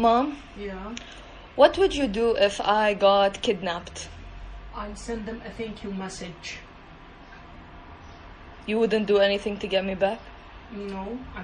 Mom, Yeah. what would you do if I got kidnapped? I'll send them a thank you message. You wouldn't do anything to get me back? No, I